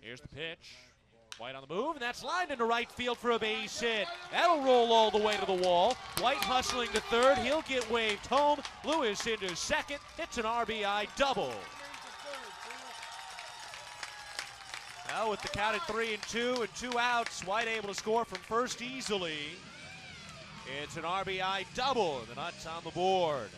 Here's the pitch. White on the move, and that's lined into right field for a base hit. That'll roll all the way to the wall. White hustling to third. He'll get waved home. Lewis into second. It's an RBI double. Now with the count at three and two and two outs, White able to score from first easily. It's an RBI double. The Nuts on the board.